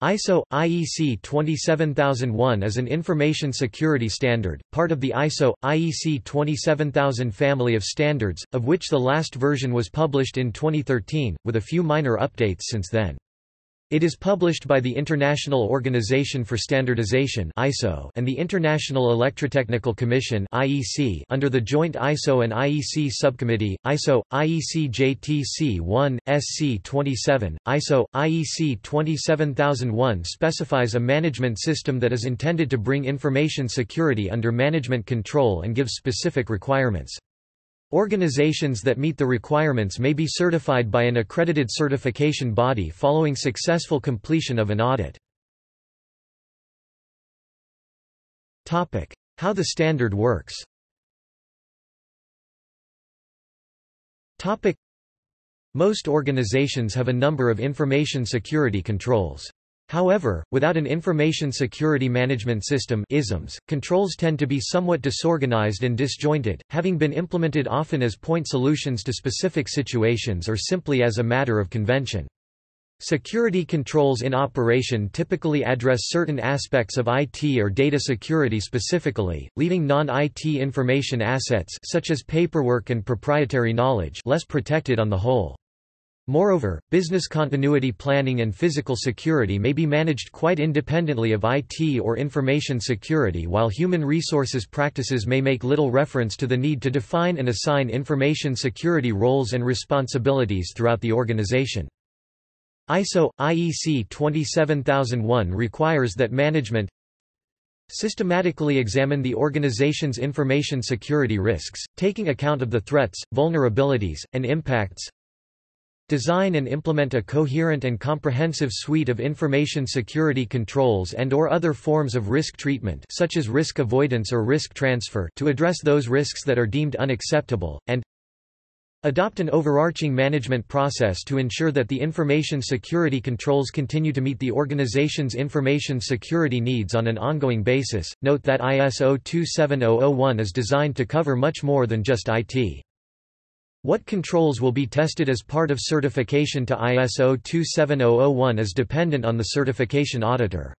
ISO – IEC 27001 is an information security standard, part of the ISO – IEC 27000 family of standards, of which the last version was published in 2013, with a few minor updates since then. It is published by the International Organization for Standardization (ISO) and the International Electrotechnical Commission (IEC) under the joint ISO and IEC subcommittee. ISO IEC JTC 1 SC 27 ISO IEC 27001 specifies a management system that is intended to bring information security under management control and gives specific requirements. Organizations that meet the requirements may be certified by an accredited certification body following successful completion of an audit. How the standard works Most organizations have a number of information security controls. However, without an Information Security Management System ISMS, controls tend to be somewhat disorganized and disjointed, having been implemented often as point solutions to specific situations or simply as a matter of convention. Security controls in operation typically address certain aspects of IT or data security specifically, leaving non-IT information assets such as paperwork and proprietary knowledge less protected on the whole. Moreover, business continuity planning and physical security may be managed quite independently of IT or information security while human resources practices may make little reference to the need to define and assign information security roles and responsibilities throughout the organization. ISO – IEC 27001 requires that management systematically examine the organization's information security risks, taking account of the threats, vulnerabilities, and impacts Design and implement a coherent and comprehensive suite of information security controls and or other forms of risk treatment such as risk avoidance or risk transfer to address those risks that are deemed unacceptable, and Adopt an overarching management process to ensure that the information security controls continue to meet the organization's information security needs on an ongoing basis. Note that ISO 27001 is designed to cover much more than just IT. What controls will be tested as part of certification to ISO 27001 is dependent on the certification auditor.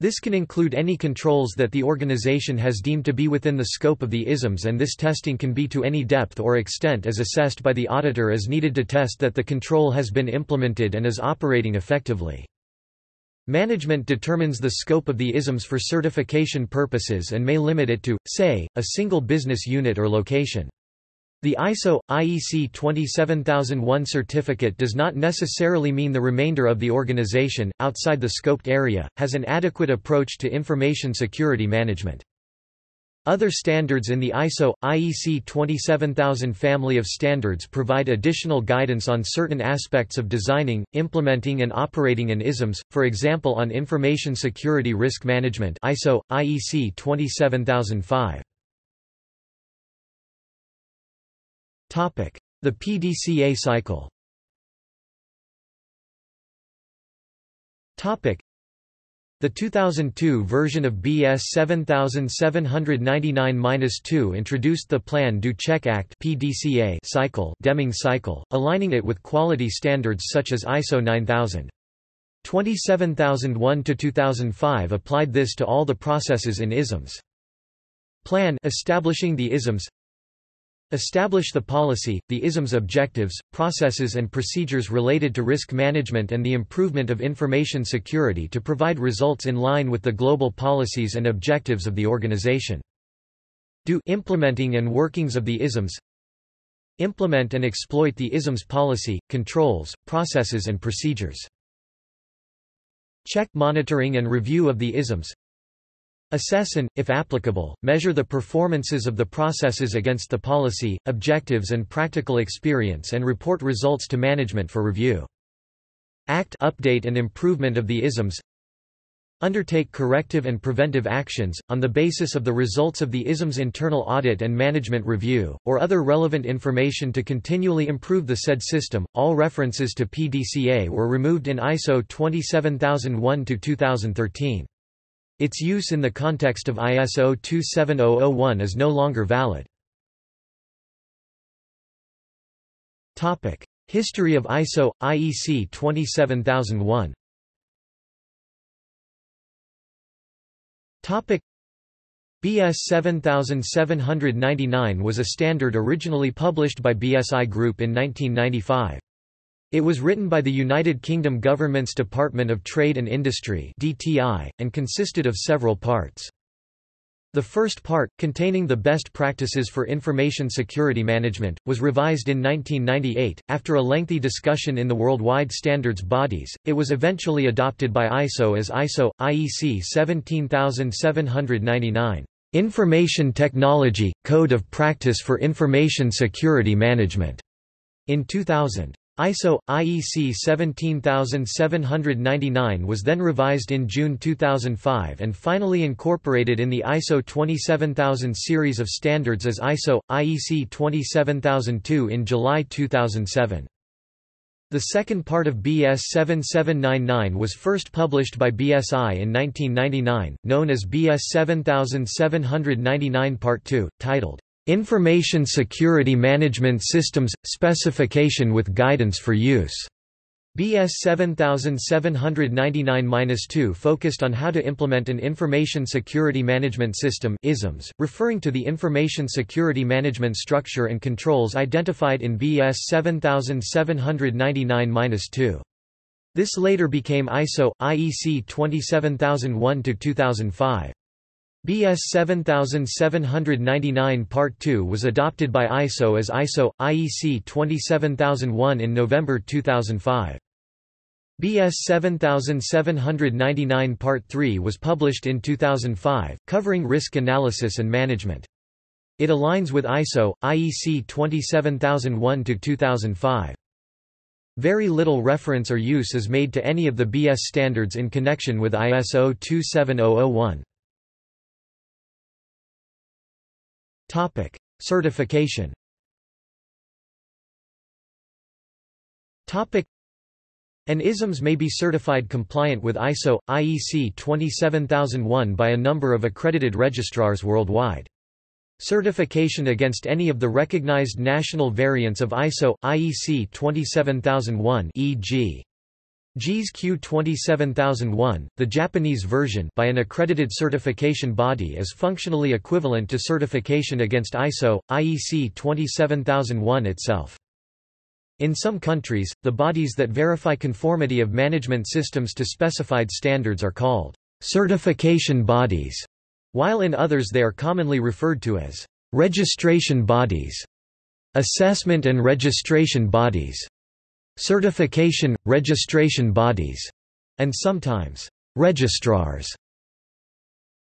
This can include any controls that the organization has deemed to be within the scope of the ISMS and this testing can be to any depth or extent as assessed by the auditor as needed to test that the control has been implemented and is operating effectively. Management determines the scope of the ISMS for certification purposes and may limit it to, say, a single business unit or location. The ISO IEC 27001 certificate does not necessarily mean the remainder of the organization, outside the scoped area, has an adequate approach to information security management. Other standards in the ISO IEC 27000 family of standards provide additional guidance on certain aspects of designing, implementing and operating an ISMS, for example on information security risk management ISO IEC 27005. The PDCA cycle the 2002 version of BS 7799-2 introduced the Plan Do Check Act (PDCA) cycle, Deming cycle, aligning it with quality standards such as ISO 9000. 27001 to 2005 applied this to all the processes in ISMS. Plan establishing the ISMS Establish the policy, the ISM's objectives, processes and procedures related to risk management and the improvement of information security to provide results in line with the global policies and objectives of the organization. Do implementing and workings of the ISMs Implement and exploit the ISM's policy, controls, processes and procedures. Check monitoring and review of the ISMs Assess and, if applicable, measure the performances of the processes against the policy, objectives and practical experience and report results to management for review. Act update and improvement of the ISMs Undertake corrective and preventive actions, on the basis of the results of the ISM's internal audit and management review, or other relevant information to continually improve the said system. All references to PDCA were removed in ISO 27001-2013. Its use in the context of ISO 27001 is no longer valid. History of ISO – IEC 27001 BS 7799 was a standard originally published by BSI Group in 1995. It was written by the United Kingdom Government's Department of Trade and Industry (DTI) and consisted of several parts. The first part, containing the best practices for information security management, was revised in 1998. After a lengthy discussion in the worldwide standards bodies, it was eventually adopted by ISO as ISO IEC 17799. Information Technology Code of Practice for Information Security Management in 2000. ISO IEC 17799 was then revised in June 2005 and finally incorporated in the ISO 27000 series of standards as ISO IEC 27002 in July 2007. The second part of BS 7799 was first published by BSI in 1999, known as BS 7799 Part 2, titled Information Security Management Systems – Specification with Guidance for Use. BS 7799-2 focused on how to implement an Information Security Management System ISMS, referring to the Information Security Management Structure and Controls identified in BS 7799-2. This later became ISO, IEC 27001-2005. BS 7799 Part 2 was adopted by ISO as ISO IEC 27001 in November 2005. BS 7799 Part 3 was published in 2005, covering risk analysis and management. It aligns with ISO IEC 27001-2005. Very little reference or use is made to any of the BS standards in connection with ISO 27001. Topic: Certification. Topic: An ISMS may be certified compliant with ISO IEC 27001 by a number of accredited registrars worldwide. Certification against any of the recognized national variants of ISO IEC 27001 e.g. JIS Q 27001, the Japanese version by an accredited certification body is functionally equivalent to certification against ISO, IEC 27001 itself. In some countries, the bodies that verify conformity of management systems to specified standards are called certification bodies, while in others they are commonly referred to as registration bodies, assessment and registration bodies, certification, registration bodies, and sometimes registrars.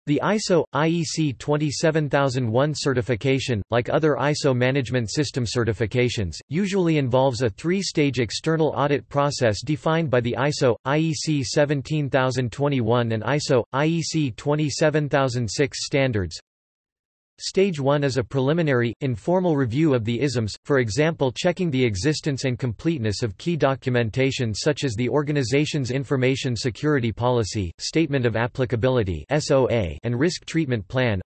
The ISO IEC 27001 certification, like other ISO management system certifications, usually involves a three-stage external audit process defined by the ISO IEC 17021 and ISO IEC 27006 standards. Stage 1 is a preliminary, informal review of the ISMS, for example checking the existence and completeness of key documentation such as the organization's Information Security Policy, Statement of Applicability and Risk Treatment Plan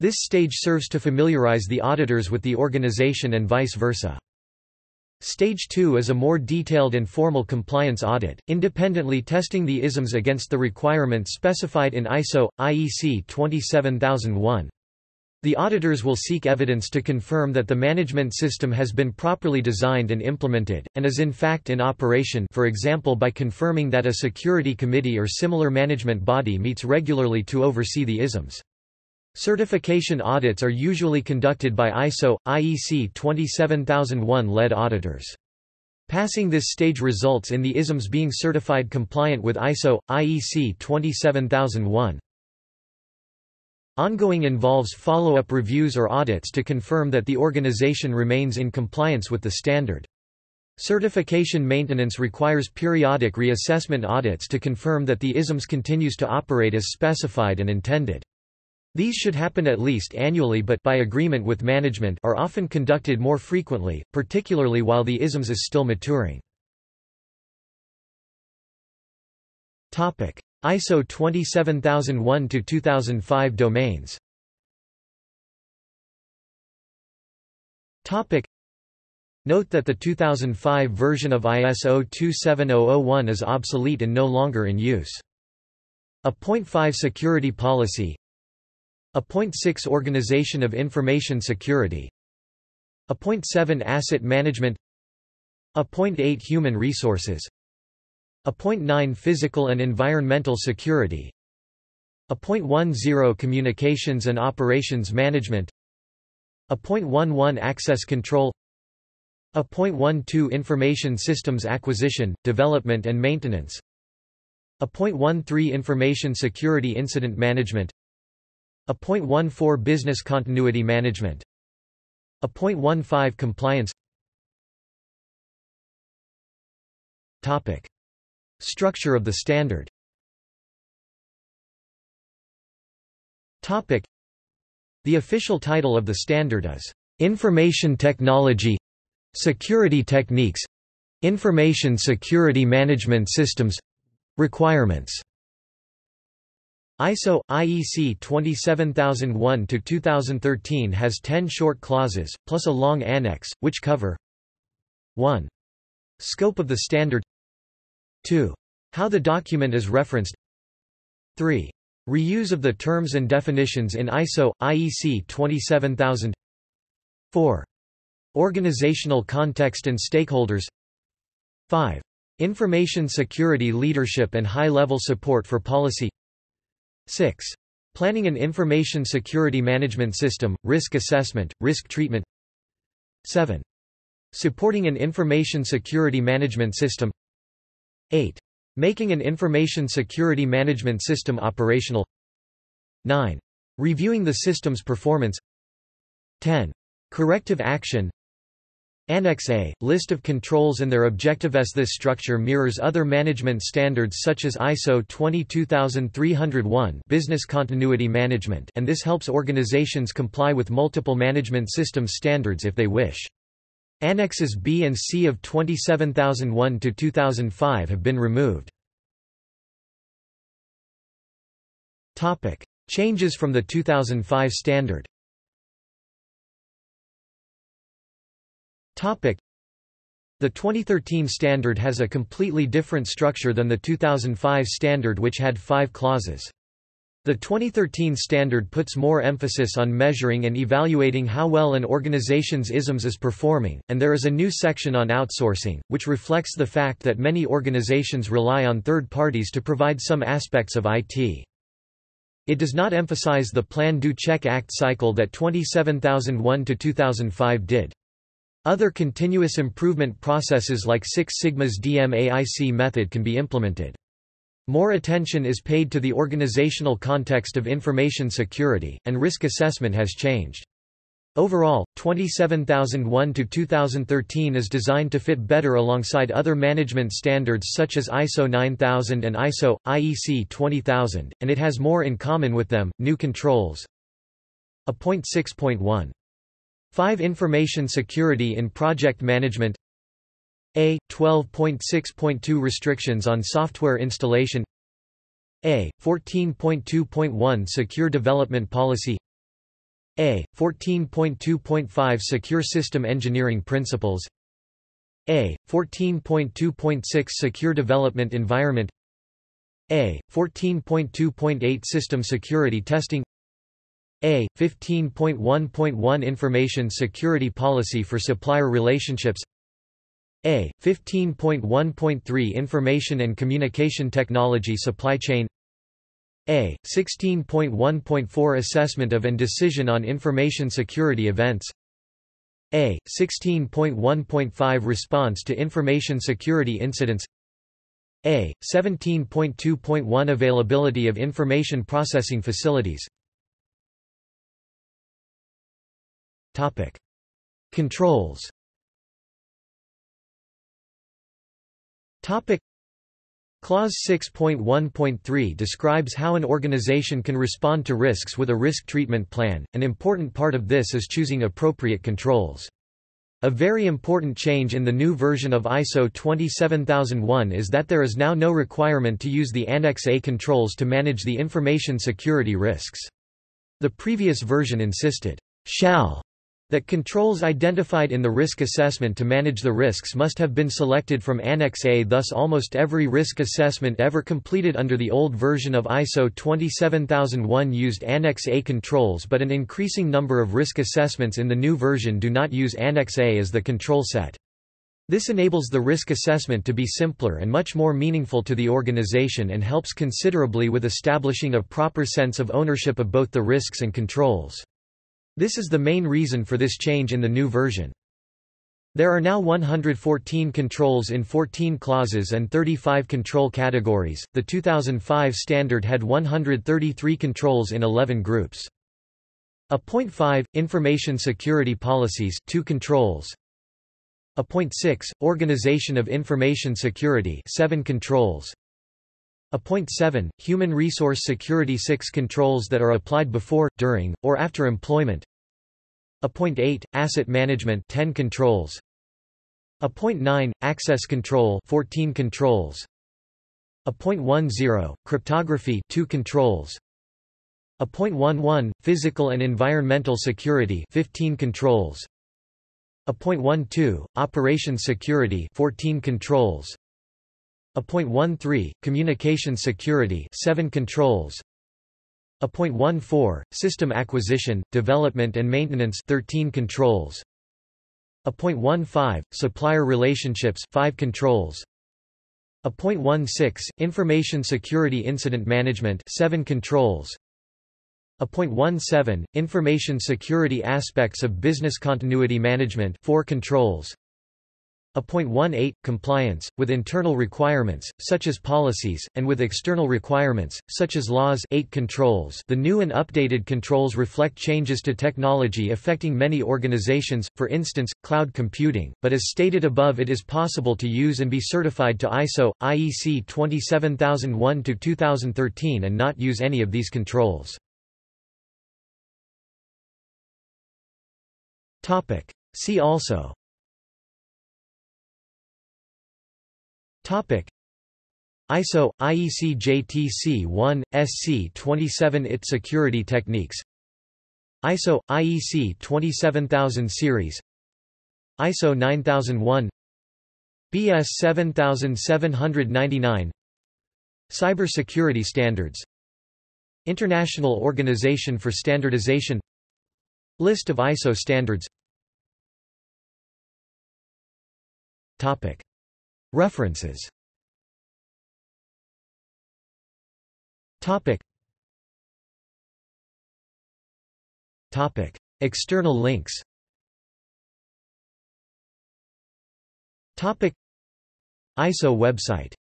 This stage serves to familiarize the auditors with the organization and vice versa. Stage 2 is a more detailed and formal compliance audit, independently testing the ISMS against the requirements specified in ISO, IEC 27001. The auditors will seek evidence to confirm that the management system has been properly designed and implemented, and is in fact in operation for example by confirming that a security committee or similar management body meets regularly to oversee the ISMS. Certification audits are usually conducted by ISO, IEC 27001-led auditors. Passing this stage results in the ISMS being certified compliant with ISO, IEC 27001. Ongoing involves follow-up reviews or audits to confirm that the organization remains in compliance with the standard. Certification maintenance requires periodic reassessment audits to confirm that the ISMS continues to operate as specified and intended. These should happen at least annually but by agreement with management are often conducted more frequently, particularly while the ISMS is still maturing. ISO 27001-2005 domains Note that the 2005 version of ISO 27001 is obsolete and no longer in use. A Point 0.5 Security Policy A Point 6 Organization of Information Security. A Point 7 Asset Management. A Point 8 Human Resources. A Point 9 Physical and Environmental Security. A Point 10 Communications and Operations Management. A Point 11 Access Control. A Point 12 Information Systems Acquisition, Development and Maintenance. A Point 13 Information Security Incident Management A Point 14 Business Continuity Management A Point 15 Compliance Topic. Structure of the standard Topic. The official title of the standard is, "...information technology security techniques information security management systems requirements." ISO IEC 27001-2013 has 10 short clauses, plus a long annex, which cover 1. Scope of the standard 2. How the document is referenced 3. Reuse of the terms and definitions in ISO, IEC 27000 4. Organizational context and stakeholders 5. Information security leadership and high-level support for policy 6. Planning an information security management system, risk assessment, risk treatment 7. Supporting an information security management system 8. Making an information security management system operational 9. Reviewing the system's performance 10. Corrective action Annex A, list of controls and their objectives This structure mirrors other management standards such as ISO 22301 business continuity management and this helps organizations comply with multiple management system standards if they wish. Annexes B and C of 27001 to 2005 have been removed. Topic: Changes from the 2005 standard. The 2013 standard has a completely different structure than the 2005 standard which had 5 clauses. The 2013 standard puts more emphasis on measuring and evaluating how well an organization's ISMS is performing, and there is a new section on outsourcing, which reflects the fact that many organizations rely on third parties to provide some aspects of IT. It does not emphasize the Plan Do Check Act cycle that 27001-2005 did. Other continuous improvement processes like Six Sigma's DMAIC method can be implemented. More attention is paid to the organizational context of information security, and risk assessment has changed. Overall, 27001-2013 is designed to fit better alongside other management standards such as ISO 9000 and ISO, IEC 20000, and it has more in common with them, new controls. A point 6.1. 5 Information security in project management a. 12.6.2 Restrictions on software installation A. 14.2.1 Secure Development Policy A. 14.2.5 Secure System Engineering Principles A. 14.2.6 Secure Development Environment A. 14.2.8 System Security Testing A. 15.1.1 Information Security Policy for Supplier Relationships a. 15.1.3 Information and Communication Technology Supply Chain A. 16.1.4 Assessment of and Decision on Information Security Events A. 16.1.5 Response to Information Security Incidents A. 17.2.1 Availability of Information Processing Facilities Topic. Controls Topic Clause 6.1.3 describes how an organization can respond to risks with a risk treatment plan. An important part of this is choosing appropriate controls. A very important change in the new version of ISO 27001 is that there is now no requirement to use the Annex A controls to manage the information security risks. The previous version insisted, shall that controls identified in the risk assessment to manage the risks must have been selected from Annex A thus almost every risk assessment ever completed under the old version of ISO 27001 used Annex A controls but an increasing number of risk assessments in the new version do not use Annex A as the control set. This enables the risk assessment to be simpler and much more meaningful to the organization and helps considerably with establishing a proper sense of ownership of both the risks and controls. This is the main reason for this change in the new version. There are now 114 controls in 14 clauses and 35 control categories. The 2005 standard had 133 controls in 11 groups. A point 5 Information security policies, 2 controls. A point 6 Organization of information security, 7 controls. A point 7, human resource security 6 controls that are applied before, during, or after employment. A point 8, asset management 10 controls. A point 9, access control 14 controls. A point 10, cryptography 2 controls. A point 11, physical and environmental security 15 controls. A point 12, operations security 14 controls. A point one three, communication security 7 controls. A point one four, system acquisition, development and maintenance 13 controls. A point one five, supplier relationships 5 controls. A point one six, information security incident management 7 controls. A point one seven, information security aspects of business continuity management 4 controls. A point one eight, compliance, with internal requirements, such as policies, and with external requirements, such as laws 8 controls The new and updated controls reflect changes to technology affecting many organizations, for instance, cloud computing, but as stated above it is possible to use and be certified to ISO, IEC 27001-2013 and not use any of these controls. See also Topic. ISO IEC JTC 1 SC 27 IT security techniques. ISO IEC 27000 series. ISO 9001 BS 7799 Cybersecurity standards. International Organization for Standardization. List of ISO standards. Topic References. Topic. Topic. External links. Topic. ISO website